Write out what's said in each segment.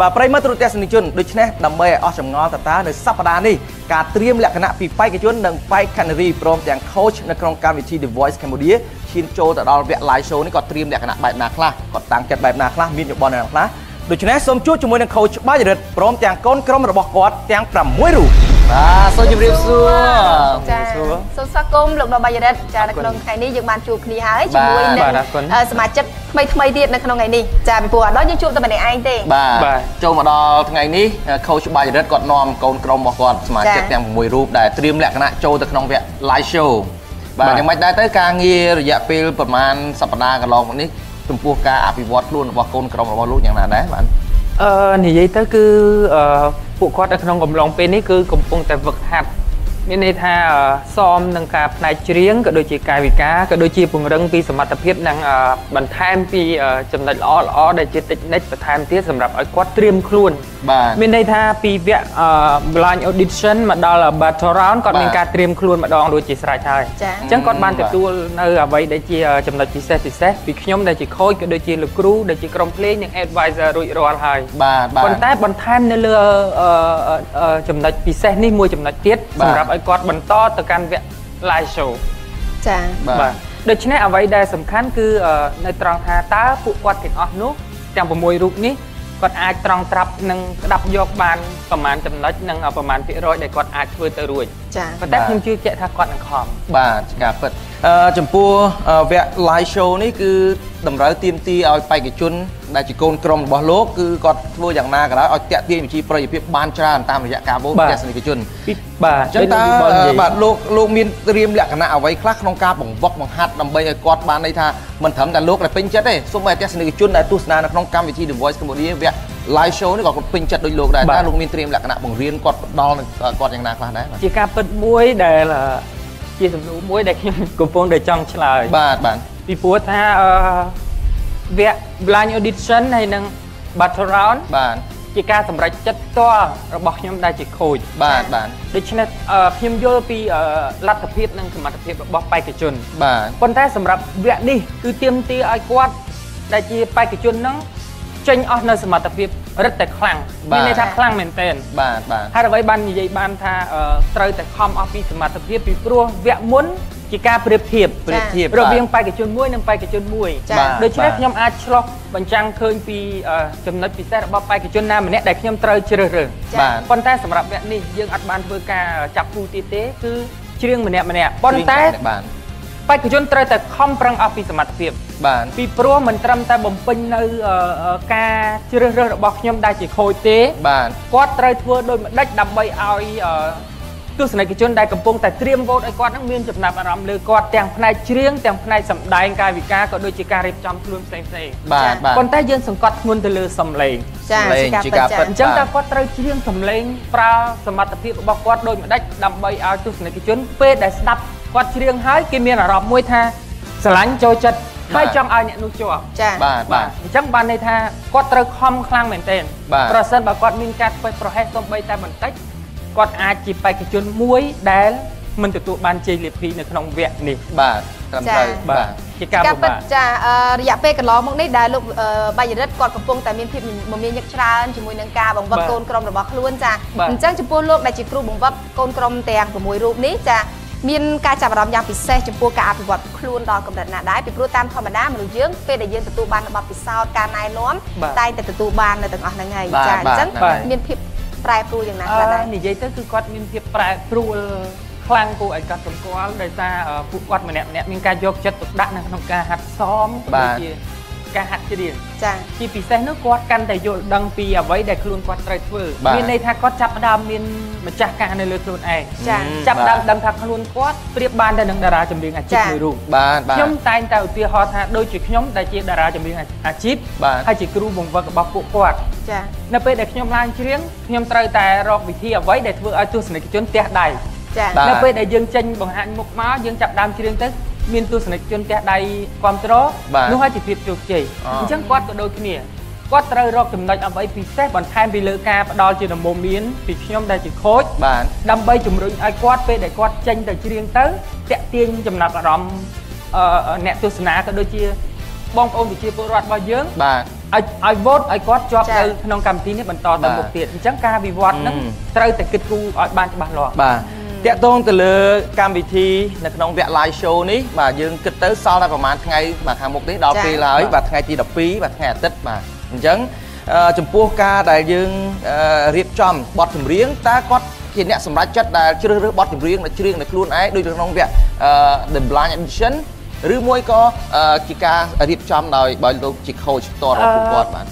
បាទប្រិយមិត្តទូរទស្សនិកជនដូច្នេះដើម្បីឲ្យអស់ចម្ងល់តើតើនៅសប្តាហ៍នេះការត្រៀមលក្ខណៈពីបេក្ខជននិងបេក្ខនារីព្រមទាំង coach នៅក្នុងកម្មវិធី The Voice Cambodia ឈានចូលទៅដល់វគ្គ live show នេះគាត់ត្រៀមលក្ខណៈបែបណាខ្លះគាត់តាំងចិត្តបែបណាខ្លះមានយោបល់ណាខ្លះដូច្នេះសូមជួបជាមួយនឹង coach បាច់រិទ្ធព្រមទាំងកូនក្រុមរបស់គាត់ទាំង6រូប បាទសូមជម្រាបសួរចាសួរសូមស្វាគមន៍លោកដបបាយរិទ្ធចានៅក្នុងថ្ងៃនេះយើងបានជួបគ្នាហើយបាទជាមួយនឹងបាទអរគុណអឺសមាជិកថ្មីថ្មីទៀតនៅក្នុងថ្ងៃនេះចាពីព្រោះអត់ដល់យើងជួបតែម្នាក់ឯងទេបាទបាទចូលមកដល់ថ្ងៃនេះ coach បាច់រិទ្ធគាត់នាំកូនក្រុមរបស់គាត់សមាជិកចា៎ទាំង6រូបដែលត្រៀមលក្ខណៈចូលទៅក្នុងវគ្គ live show បាទបាទយ៉ាងម៉េចដែរទៅការងាររយៈពេលប្រហែលសប្តាហ៍កន្លងមកនេះចំពោះការអភិវឌ្ឍខ្លួនរបស់កូនក្រុមរបស់លោកយ៉ាងណាដែរបាទ អឺនិយាយទៅគឺអឺពួកគាត់នៅក្នុងកំឡុងពេលនេះគឺកំពុងតែវឹកហាត់ មានន័យថាអឺសមនឹងការផ្នែកច្រៀងក៏ដូចជាកាយវិការក៏ដូចជាពង្រឹងពីសមត្ថភាពនិងអឺបន្ថែមពីអឺចំណុចល្អល្អដែលជាតិចនិចបន្ថែមទៀតសម្រាប់ឲ្យគាត់ត្រៀមខ្លួនបាទមានន័យថាពីវគ្គអឺ blind audition មកដល់ battle round គាត់បាទមានការត្រៀមខ្លួនម្ដងដូចជាស្រេចហើយចា៎អញ្ចឹងគាត់បានបាទទទួលនៅអ្វីដែលជាចំណុចពិសេសពិសេសពីខ្ញុំដែលជា coach ក៏ដូចជាលោកគ្រូដែលជាក្រុមភ្លេងនិង advisor រួចរាល់ហើយបាទបាទប៉ុន្តែបន្ថែមនៅលើអឺអឺអឺចំណុចពិសេសនេះមួយចំណុចទៀតបាទសម្រាប់ឲ្យគាត់បន្តទៅកាន់វគ្គ live show ចាបាទដូច្នេះអ្វីដែលសំខាន់គឺអឺនៅត្រង់ថាតើពួកគាត់ទាំងអស់នោះទាំង6រូបនេះគាត់អាចត្រង់ត្រាប់និងក្តាប់យកបានប្រមាណចំណុចនិងប្រមាណភាគរយដែលគាត់អាចធ្វើទៅរួចចាប៉ុន្តែបាទខ្ញុំជឿជាក់ថាគាត់នឹងខំបាទជាការពិតអឺចំពោះអឺវគ្គ live show នេះគឺតម្រូវទាមទារឲ្យបេក្ខជន ដែលជាកូនក្រុមរបស់លោកគឺគាត់ធ្វើយ៉ាងណាក៏ដោយឲ្យតាក់ទាញវិជ្ជាប្រយោជន៍ភាពបានច្រើនតាមរយៈការវោតបាទទស្សនិកជនពីបាទអញ្ចឹងតើដូចលោកវិបុលនិយាយបាទលោកលោកមានត្រៀមលក្ខណៈអ្វីខ្លះក្នុងការបង្វឹកបង្ហាត់ដើម្បីឲ្យគាត់បានន័យថាមិនត្រឹមតែលោកដែលពេញចិត្តទេសូម្បីតែទស្សនិកជនដែលទស្សនានៅក្នុងកម្មវិធី The Voice Cambodia វគ្គ live show នេះក៏គាត់ពេញចិត្តដូចលោកដែរបាទតើលោកមានត្រៀមលក្ខណៈបង្រៀនគាត់ផ្ដល់នឹងគាត់យ៉ាងណាខ្លះដែរបាទជាការពិតមួយដែលអឺជាសំណួរមួយដែលខ្ញុំកំពុងតែចង់ឆ្លើយបាទបាទពីព្រោះថាអឺ វគ្គ blind audition ហើយនិង battle round បាទជាការសម្រេចចិត្តផ្ទាល់របស់ខ្ញុំដែលជា coach បាទបាទដូច្នេះអឺខ្ញុំយល់ពីអឺលទ្ធភាពនិងសមត្ថភាពរបស់បេក្ខជនបាទប៉ុន្តែសម្រាប់វគ្គនេះគឺទាមទារឲ្យគាត់ដែលជាបេក្ខជនហ្នឹងចេញអស់នៅសមត្ថភាពរឹតតែខ្លាំងបាទមានន័យថាខ្លាំងមែនទែនបាទបាទហើយអ្វីបាននិយាយបានថាអឺត្រូវតែខំអស់ពីសមត្ថភាពពីព្រោះវគ្គមុន ជាការប្រៀបធៀបប្រៀបធៀបរវាងបេក្ខជនមួយនិងបេក្ខជនមួយចាបាទដូច្នេះបាទខ្ញុំអាចឆ្លោះបញ្ចាំងឃើញពីអឺចំណុចពិសេសរបស់បេក្ខជនណាម្នាក់ដែលខ្ញុំត្រូវជ្រើសរើសបាទប៉ុន្តែសម្រាប់វគ្គនេះយើងអត់បានធ្វើការចាប់គូទៀតទេគឺច្រៀងម្នាក់ម្នាក់ប៉ុន្តែបាទបេក្ខជនត្រូវតែខំប្រឹងអស់ពីសមត្ថភាពបាទពីព្រោះមិនត្រឹមតែបំពេញនៅអឺអឺការជ្រើសរើសរបស់ខ្ញុំដែលជាខូចទេបាទគាត់ត្រូវធ្វើដោយម្ដេចដើម្បីឲ្យអឺ ទស្សនិកជនដែលកំពុងតែត្រៀមវោតឲ្យគាត់នឹងមានចំណាប់អារម្មណ៍លើគាត់ទាំងផ្នែកច្រៀងទាំងផ្នែកសម្ដែងកាយវិការក៏ដូចជាការរៀបចំខ្លួនផ្សេងផ្សេងៗបាទបាទប៉ុន្តែយើងសង្កត់ធ្ងន់ទៅលើសំឡេងចាសម្លេងជាការជាពិតការពិតចាអញ្ចឹងតើគាត់ត្រូវច្រៀងសំឡេងប្រើសមត្ថភាពរបស់គាត់ដូចម្ដេចដើម្បីឲ្យទស្សនិកជនពេលដែលស្ដាប់គាត់ច្រៀងហើយគេមានអារម្មណ៍មួយថាស្រឡាញ់ចូលចិត្តហើយចង់ឲ្យអ្នកនោះជាប់ចាបាទបាទអញ្ចឹងបានន័យថាគាត់ត្រូវខំខ្លាំងមែនទែនបាទប្រសិនបើគាត់មានការធ្វេសប្រហែសសូម្បីតែបន្តិច គាត់អាចជាបេក្ខជនមួយដែលមិនទទួលបានជ័យលាភីនៅក្នុងវគ្គនេះបាទត្រឹមត្រូវបាបាទទជាការការពិពិតបាកចាអឺរយៈពេលកន្លងមកនេះដែលលោកអឺបាយរិទ្ធគាត់កំពុងតែមានភាពមមាញឹកច្រើនជាមួយនឹងការបង្វឹកបាទកូនក្រុមរបស់ខ្លួនចាបាទអញ្ចឹងចំពោះលោកដែលជាគ្រូបង្វឹកកូនក្រុមទាំង6រូបនេះចាមានការចាប់អារម្មណ៍យ៉ាងពិសេសចំពោះការអភិវឌ្ឍខ្លួនដល់កម្រិតណាដែរពីព្រោះតាមធម្មតាមនុស្សយើងពេលដែលយើងទទួលបានបទពិសោធន៍ការណែនាំបាទតែងតែទទួលបាននៅទាំងអស់ហ្នឹងហើយបាទចាអញ្ចឹងបាទមានភាព ប្រែប្រួលយ៉ាងណាអខ្លះដែរឺនិយាយទៅគឺគាត់មានភាពប្រែប្រួលខ្លាំងគួរឲ្យកត់សម្គាល់ដោយសារអឺពួកគាត់ម្នាក់ម្នាក់មានការយកចិត្តទុកដាក់នៅក្នុងការហាត់សមក៏បាដូចទជា ការហាត់ច្រៀងចាជាពិសេសនោះគាត់កាន់តែយល់ដឹងពីអ្វីដែលខ្លួនគាត់ត្រូវធ្វើបាទមានន័យថាគាត់ចាប់ផ្ដើមមានម្ចាស់ការនៅលើខ្លួនឯងចាហឹមចាប់ផ្ដើមបាទដឹងថាខ្លួនគាត់ប្រៀបបានទៅនឹងតារាចម្រៀងអាជីពចាមួយរូបបាទបាទខ្ញុំតែងតែឧទាហរណ៍ថាដូចជាខ្ញុំដែលជាតារាចម្រៀងអាជីពបាទហើយជាគ្រូបង្វឹករបស់ពួកគាត់ចានៅពេលដែលខ្ញុំឡើងច្រៀងខ្ញុំត្រូវតែរកវិធីអ្វីដែលធ្វើឲ្យទស្សនិកជនទះដៃចាបាទនៅពេលដែលយើងចេញបង្ហាញមុខមកយើងចាប់ដើមច្រៀងទៅ មានទស្សនិកជនទះដៃគ្រប់គ្រងបាទនោះហើយជាភាពជោគជ័យអអញ្ចឹងគាត់ក៏ដូចគ្នាគាត់ត្រូវរកចំណុចអ្វីពិសេសបន្ថែមពីលើការផ្ដល់ជាដំបូន្មានពីខ្ញុំដែលជាខូចបាទដើម្បីជំរុញឲ្យគាត់ពេលដែលគាត់ចេញទៅច្រៀងទៅតាក់ទាញចំណាប់អារម្មណ៍អឺអ្នកទស្សនាក៏ដូចជាបងប្អូនប្រជាពលរដ្ឋរបស់យើងបាទឲ្យឲ្យ vote ឲ្យគាត់ជាប់ចា៎នៅក្នុងកម្មវិធីនេះបន្តទៅមុខទៀតអញ្ចឹងការវិវត្តហ្នឹងអឺត្រូវតែគិតគូរឲ្យបានច្បាស់លាស់បាទ តាក់ទងទៅលើកម្មវិធីនៅក្នុងវគ្គ live show នេះបាទយើងគិតទៅសល់តែប្រហែលថ្ងៃបាទខាងមុខនេះដល់ចា៎ពេលហើយបាទថ្ងៃទី12បាទថ្ងៃអាទិត្យបាទអញ្ចឹងអឺចំពោះការដែលយើងអឺរៀបចំបទចម្រៀងតើគាត់ជាអ្នកសម្រេចចិត្តដែលជ្រើសរើសបទចម្រៀងដែលច្រៀងនៅខ្លួនឯងដូចនៅក្នុងវគ្គអឺ The Blind Edition ឬមួយក៏អឺជាការរៀបចំដោយបើលោកជា coach ផ្ទាល់របស់ពួកគាត់បាទ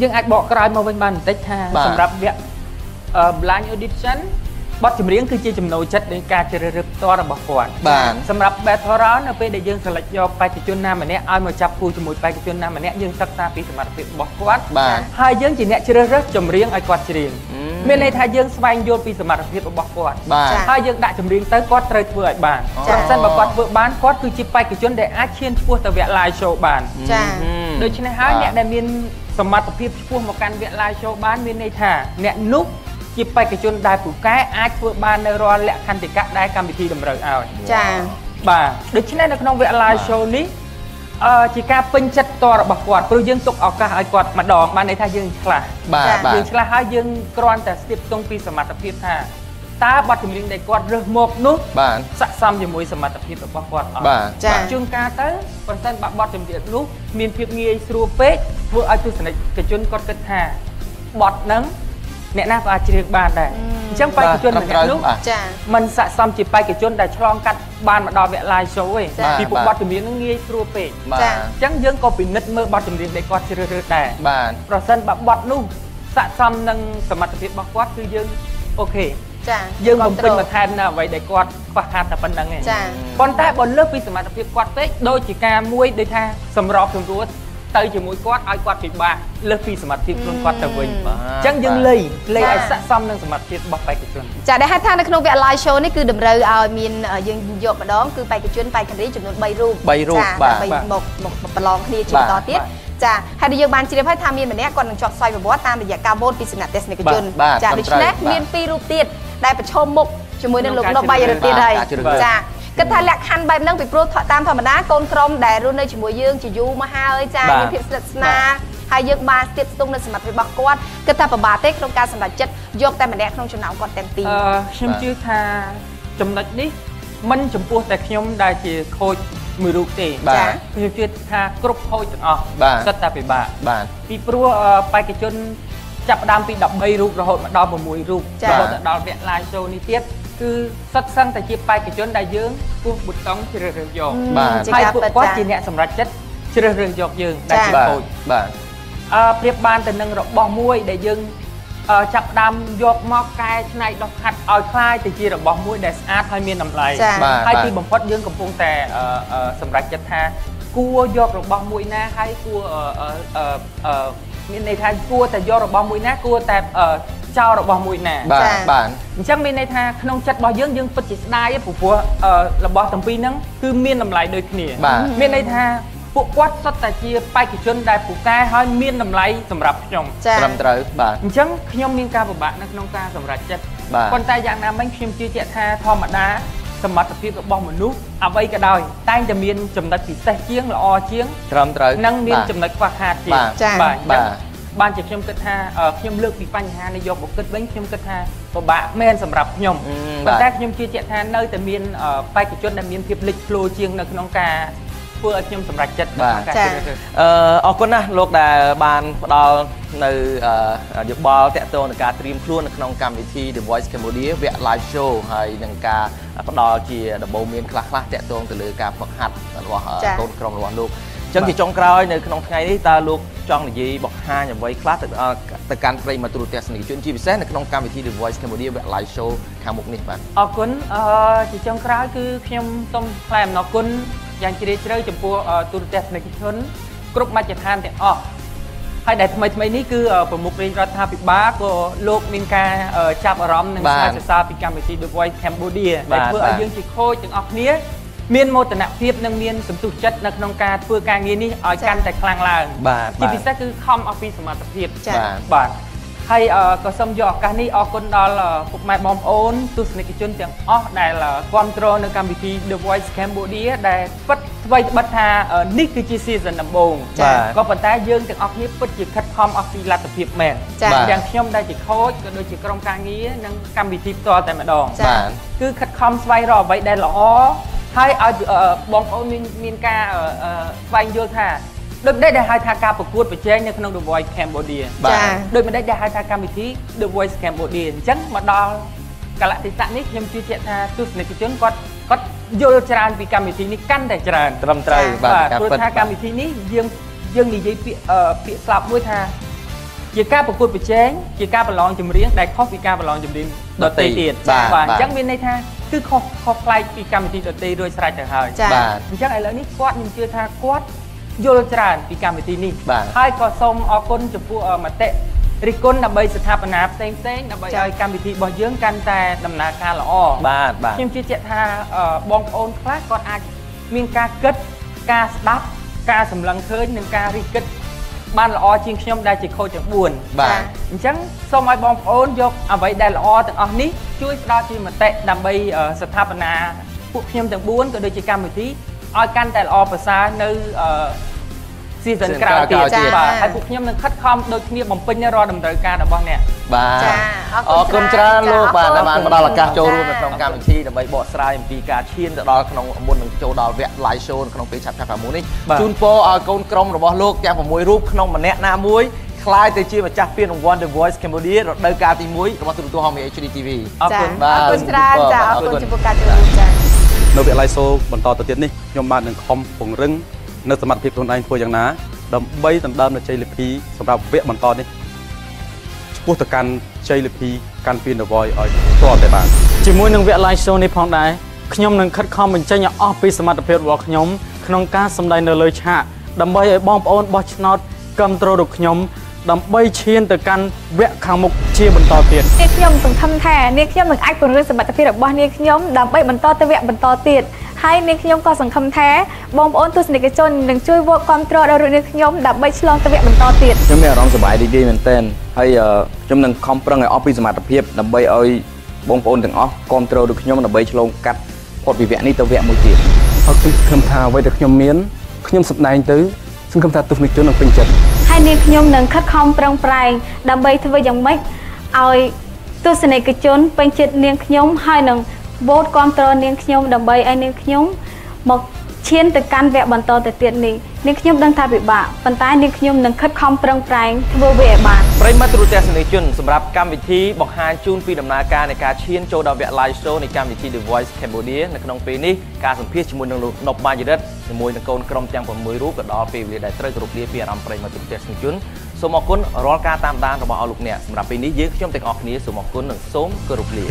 យើងអាចបកក្រោយមកវិញបានបន្តិចថាបាទសម្រាប់វគ្គអឺ blind audition បទចម្រៀងគឺជាចំណូលចិត្តនៃការជ្រើសរើសផ្ទាល់របស់គាត់បាទសម្រាប់ battle round នៅពេលដែលយើង select យកបេក្ខជនណាម្នាក់ឲ្យមកចាប់គូជាមួយបេក្ខជនណាម្នាក់យើងសិក្សាពីសមត្ថភាពរបស់គាត់បាទហើយយើងជាអ្នកជ្រើសរើសចម្រៀងឲ្យគាត់ច្រៀងអឺមានន័យថាយើងស្វែងយល់ពីសមត្ថភាពរបស់គាត់បាទចា៎ហើយយើងដាក់ចម្រៀងទៅគាត់ត្រូវធ្វើឲ្យបានចា៎ប្រសិនបើគាត់ធ្វើបានគាត់គឺជាបេក្ខជនដែលអាចឈានឆ្ពោះទៅវគ្គ live show បានចាដូច្នេះហើយអ្នកដែលមានសមត្ថភាពឆ្ពោះមកកាន់វគ្គ live show បានមានន័យថាអ្នកនោះ ជាបេក្ខជនដែលពូកែអាចធ្វើបាននៅរាល់លក្ខន្តិកៈដែលកម្មវិធីតម្រូវឲ្យចាបាទដូច្នេះនៅក្នុងវគ្គ live show នេះអឺជាការពេញចិត្តតរបស់គាត់ព្រោះយើងទុកឱកាសឲ្យគាត់ម្ដងបានន័យថាយើងឆ្លាស់បាទចា៎បាទយើងឆ្លាស់ហើយយើងគ្រាន់តែស្ទាបស្ទង់ពីសមត្ថភាពថាតើបទចម្រៀងដែលគាត់រើសមកនោះបាទស័ក្តិសមជាមួយសមត្ថភាពរបស់គាត់អត់បាទចា៎ជួនកាលទៅប្រសិនបើបទចម្រៀងនោះមានភាពងាយស្រួលពេកធ្វើឲ្យទស្សនិកជនគាត់គិតថាបទហ្នឹង អ្នកណាក៏អាចច្រៀងបានដែរអញ្ចឹងបេក្ខជនម្នាក់នោះបាទចាมันស័ក្តិសមជាបេក្ខជនដែលឆ្លងកាត់បានមកដល់វគ្គ live show ទេចា៎ពីពួកបាទបទចម្រៀងហ្នឹងងាយស្រួលពេកបាទចា៎អញ្ចឹងយើងក៏ពិនិត្យមើលបទចម្រៀងដែលគាត់ជ្រើសរើសដែរបាទប្រសិនបើបទនោះស័ក្តិសមនឹងសមត្ថភាពរបស់គាត់គឺយើងអូខេចាយើងបំពេញបន្ថែមនៅអ្វីដែលគាត់ខ្វះខាតតែប៉ុណ្្នឹងឯងចាប៉ុន្តែបើលើសពីសមត្ថភាពគាត់ពេកដូចជាការមួយដូចថាសម្របសម្រួល ទៅជាមួយគាត់ឲ្យគាត់ពិបាកលើសពីសមត្ថភាពខ្លួនគាត់ទៅវិញបាទអញ្ចឹងយើងលៃលៃចាឲ្យស័ក្តិសមនឹងសមត្ថភាពរបស់បេក្ខជនចាដែលហេតុថានៅក្នុងវគ្គ live show នេះគឺតម្រូវឲ្យមានអឺយើងយកម្ដងគឺបេក្ខជនបេក្ខនារីចំនួន3រូប3រូបចាបាទដើម្បីបាទមកមកប្រឡងគ្នាជាបាទបន្តទៀតបាទចាហើយដែលយើងបានជ្រាបហើយថាមានម្នាក់គាត់នឹងជាប់ស្វ័យប្រវត្តិតាមរយៈការវោតពីសំណាក់ទស្សនិកជនបាទចាត្រឹមដូច្នេះត្រូវបាទមានពីររូបទៀតដែលប្រឈមមុខជាមួយនឹងលោកក្នុងដប់បាយការរទៀតហើយជ្រើសរើសចា គិតថាលក្ខខណ្ឌបែបហ្នឹងពីព្រោះតាមធម្មតាកូនក្រុមដែលរស់នៅជាមួយយើងជាយូរមកហើយចាបាទមានភាពស្និទ្ធស្នាលហើយយើងបានស្ទាបស្ទង់នៅសមត្ថភាពរបស់គាត់គិតថាពិបាកទេក្នុងការសម្រេចចិត្តយកតែម្នាក់ក្នុងចំណោមគាត់ទាំងពីរអឺខ្ញុំជឿថាចំណុចនេះមិនចំពោះតែខ្ញុំដែលជាខូចមួយរូបទេបាទចាខ្ញុំជឿថាគ្រប់ខូចទាំងអស់បាទសិតតែពិបាកបាទពីព្រោះអឺបេក្ខជន ចាប់ផ្ដើមពី13រូបរហូតមកដល់6រូប ចា៎ រហូតដល់វគ្គ live show នេះទៀតគឺសិតសឹងតែជាបេក្ខជនដែលយើងពោះប៊ូតុងជ្រើសរើសយក បាទ ជា ហើយ ការ ពួក ពិត គាត់ ចា ជាអ្នកសម្រេចចិត្តជ្រើសរើសយកយើងដែល ចា៎ ជា បាទ ខូច បាទ អឺប្រៀបបានទៅនឹងរបស់មួយដែលយើងអឺចាប់ផ្ដើមយកមកកែច្នៃដោះខាត់ឲ្យคล้ายទៅជារបស់មួយដែលស្អាតហើយមានតម្លៃ ចា៎ បាទ ហើយ បាទ ទីបំផុតយើងកំពុងតែអឺអឺសម្រេចចិត្តថាគួរយករបស់មួយណាហើយគួរអឺអឺអឺអឺ មានន័យថាគួរតែយករបស់មួយណាគួរតែអឺចោលរបស់មួយណាបាទចា៎បាទអញ្ចឹងមានន័យថាក្នុងចិត្តរបស់យើងយើងពិតជាស្ដាយព្រោះព្រោះអឺរបស់ទាំងពីរហ្នឹងគឺមានតម្លៃដូចគ្នាបាទមានន័យថាពួកគាត់សុទ្ធតែជាបេក្ខជនដែលពូកែហើយមានតម្លៃសម្រាប់ខ្ញុំចាត្រឹមត្រូវបាទអញ្ចឹងខ្ញុំមានការពិបាកនៅក្នុងការសម្រេចចិត្តបាទប៉ុន្តែយ៉ាងណាមិញខ្ញុំជឿជាក់ថាធម្មតា សមត្ថភាពរបស់មនុស្សអ្វីក៏ដោយតែងតែមានចំណុចពិសេសជាងល្អជាងត្រឹមត្រូវនិងមានបាទចំណុចខ្វះខាតជាងបាទចា៎បាទអញ្ចឹងបាទបានជាខ្ញុំគិតថាអឺខ្ញុំលើកពីបញ្ហានេះយកមកគិតវិញខ្ញុំគិតថាពិបាកមែនសម្រាប់ខ្ញុំអឺប៉ុន្តែបាទខ្ញុំជឿជាក់ថានៅតែមានអឺបេក្ខជនដែលមានភាពលេចធ្លោជាងនៅក្នុងការ ធ្វើឲ្យខ្ញុំសម្រេចចិត្តនៅក្នុងការចា៎ជ្រើសរើសអឺអរគុណណាស់លោកដែលបានផ្ដល់នៅអឺយោបល់តាក់ទងនឹងការត្រៀមខ្លួននៅក្នុងកម្មវិធី The Voice Cambodia វគ្គ live show ហើយនឹងការផ្ដល់ជាដំបូន្មានខ្លះៗតាក់ទងទៅលើការហ្វឹកហាត់របស់អឺចា៎កូនក្រុមរបស់លោកអញ្ចឹងជាចុងក្រោយនៅក្នុងថ្ងៃនេះតើលោកចង់និយាយបង្ហាញអ្វីខ្លះទៅដល់ទៅកាន់ប្រិយមិត្តទូរទស្សនិកជនជាពិសេសនៅក្នុងកម្មវិធី The Voice Cambodia វគ្គ live show ខាងមុខនេះបាទអរគុណអឺជាចុងក្រោយគឺខ្ញុំសូមថ្លែងអំណរគុណ យ៉ាងជ្រាលជ្រៅចំពោះអឺទូរទស្សនិកជនគ្រប់មជ្ឈដ្ឋានទាំងអស់ហើយដែលថ្មីថ្មីនេះគឺអឺប្រមុខរាជរដ្ឋាភិបាលក៏លោកមានការអឺចាប់អារម្មណ៍និងបាទស្នើសរសើរពីកម្មវិធី The Voice Cambodia បាដែលទធ្វើបាឲ្យទយើងជាខូចទាំងអស់គ្នាមានមោទនភាពនិងមានសន្ទុះចិត្តនៅក្នុងការធ្វើការងារនេះឲ្យចា៎កាន់តែខ្លាំងឡើងបាទជាបាទពិសេសគឺខំអស់ពីសមត្ថភាពចា៎បាទបាទ ហើយអឺក៏សូមយកឱកាសនេះអរគុណដល់អឺពុកម៉ែបងប្អូនទស្សនិកជនទាំងអស់ដែលអឺគាំទ្រនៅកម្មវិធី The Voice Cambodia ដែលពិតស្ស្វ័យត្បិតថាអឺនេះគឺជា season ដំបូងចា៎ក៏ប៉ុន្តែយើងទាំងអស់គ្នាពិតជាខិតខំអស់ពីលទ្ធភាពមែនចា៎បាទទាំងខ្ញុំដែលជា coach ក៏ដូចជាក្រុមការងារនិងកម្មវិធីផ្ទាល់តែម្ដងចា៎បាទគឺខិតខំស្វែងរកអ្វីដែលល្អហើយឲ្យអឺបងប្អូនមានមានការអឺអឺស្វែងយល់ថា ដូចម្ដេចដែលហៅថាការប្រកួតប្រជែងនៅក្នុង The Voice Cambodia បាទចាដូចម្ដេចដែលហៅថាកម្មវិធី The Voice Cambodia អញ្ចឹងមកដល់កលៈទេសៈនេះខ្ញុំជឿជាក់ថាទស្សនិកជនគាត់គាត់យល់ច្រើនពីកម្មវិធីនេះកាន់តែច្រើនត្រឹមត្រូវចា៎បាទការព្រោះពិតថាកម្មវិធីនេះយើងយើងនិយាយពាក្យអឺពាក្យស្លាប់មួយថាជាការប្រកួតប្រជែងជាការប្រឡងចម្រៀងដែលខុសពីការប្រឡងចម្រៀងដទៃទៀតបាទបាទបាទអញ្ចឹងមានន័យថាគឺខុសខុសប្លែកពីកម្មវិធីដទៃរួចស្រេចទៅហើយចា៎បាទអញ្ចឹងឥឡូវនេះគាត់ខ្ញុំជឿថាគាត់ យល់ច្រើនពីកម្មវិធីនេះបាទហើយក៏សូមអរគុណចំពោះអឺមតិរិះគន់ដើម្បីស្ថាបនាផ្សេងផ្សេងៗដើម្បីចា៎ឲ្យកម្មវិធីរបស់យើងកាន់តែដំណើរការល្អបាទបាទខ្ញុំជឿជាក់ថាអឺបងប្អូនខ្លះគាត់អាចមានការគិតការស្ដាប់ការសម្លឹងឃើញនិងការរិះគិតបានល្អជាងខ្ញុំដែលជាខូចទាំង4បាទអញ្ចឹងសូមឲ្យបងប្អូនយកអ្វីដែលល្អទាំងអស់នេះជួយផ្ដល់ជាមតិដើម្បីអឺស្ថាបនាពួកខ្ញុំទាំង4ក៏ដូចជាកម្មវិធីឲ្យកាន់តែល្អប្រសើរនៅអឺ season season ក្រោយទៀតក្រោយទៀតបាទហើយពួកខ្ញុំនឹងខិតខំដូចគ្នាបំពេញរាល់តម្រូវការរបស់អ្នកបាទចាអអររគុគុណណច្រើនច្រើនចាលោកបាទអរគុណដែលបានផ្ដល់ឱកាសចូលរួមនៅក្នុងចាកម្មវិធីដើម្បីបកស្រាយអំពីការឈានទៅដល់ក្នុងមុននឹងចូលដល់វគ្គ live show នៅក្នុងពេលឆាប់ឆាប់ខាងមុខនេះបាទជូនពរឲ្យកូនក្រុមរបស់លោកទាំង6រូបក្នុងម្នាក់ណាមួយខ្លាយទៅជាម្ចាស់ពានរង្វាន់ The Voice Cambodia រដូវកាលទី1របស់ទូរទស្សន៍ Home HD TV អរគុណចាបាទអរគុណច្រើនចាអអររគុណគុណចំពោះការចូលរួមចានៅវគ្គ live show បន្តទៅទៀតនេះខ្ញុំបាននឹងខំពង្រឹង នៅសមត្ថភាពខ្លួនឯងធ្វើយ៉ាងណាដើម្បីដណ្ដើមនូវជ័យលាភីសម្រាប់វគ្គបន្តនេះឆ្ពោះទៅកាន់ជ័យលាភីកាន់ពាន The Voice ឲ្យស្ទាល់តែបានជាមួយនឹងវគ្គ live show នេះផងដែរខ្ញុំនឹងខិតខំបញ្ចេញឲ្យអស់ពីសមត្ថភាពរបស់ខ្ញុំក្នុងការសម្ដែងនៅលើឆាកដើម្បីឲ្យបងប្អូនបោះឆ្នោតគ្រប់គ្រងដល់ខ្ញុំ ដើម្បីឈានទៅកាន់វគ្គខាងមុខជាបន្តទៀតនាងខ្ញុំសង្ឃឹមថានាងខ្ញុំនឹងអាចពង្រឹងសមត្ថភាពរបស់នាងខ្ញុំដើម្បីបន្តទៅវគ្គបន្តទៀតហើយនាងខ្ញុំក៏សង្ឃឹមថាបងប្អូនទស្សនិកជននឹងជួយវត្តគ្រប់គ្រងដល់នាងខ្ញុំដើម្បីឆ្លងទៅវគ្គបន្តទៀតខ្ញុំមានអារម្មណ៍សប្បាយរីករាយមែនទែនហើយអឺខ្ញុំនឹងខំប្រឹងឲ្យអស់ពីសមត្ថភាពដើម្បីឲ្យបងប្អូនទាំងអស់គ្រប់គ្រងដូចខ្ញុំដើម្បីឆ្លងកាត់ផុតពីវគ្គនេះទៅវគ្គមួយទៀតហើយខ្ញុំសង្ឃឹមថាអ្វីដែលខ្ញុំមានខ្ញុំសម្ដែងទៅសង្ឃឹមថាទស្សនិកជននឹងពេញចិត្តហើយ នាងខ្ញុំនឹងខិតខំប្រឹងប្រែងដើម្បីធ្វើយ៉ាងម៉េចឲ្យទស្សនិកជនពេញចិត្តនាងខ្ញុំហើយនឹងវោតគ្រប់គ្រងនាងខ្ញុំដើម្បីឲ្យនាងខ្ញុំមកឈានទៅកាន់វគ្គបន្តទៅទៀតនេះនាងខ្ញុំដឹងថាពិបាកប៉ុន្តែនាងខ្ញុំនឹងខិតខំប្រឹងប្រែងធ្វើវាឲ្យបានប្រិមត្តទូរទស្សនិកជនសម្រាប់កម្មវិធីបង្ហាញជូនពីដំណើរការនៃការឈានចូលដល់វគ្គ live show នៃកម្មវិធី The Voice Cambodia នៅក្នុងពេលនេះការសម្ភាសជាមួយនឹងលោកណប់បាញ់រិទ្ធ ជាមួយនឹងកូនក្រុមទាំង6រូបក៏ដល់ពេលវេលាដែលត្រូវគោរពលាពីអារម្មណ៍ប្រិមត្តទូរទស្សនិកជនសូមអរគុណរាល់ការតាមដានរបស់អស់លោកអ្នកសម្រាប់ពេលនេះយើងខ្ញុំទាំងអស់គ្នាសូមអរគុណនិងសូមគោរពលា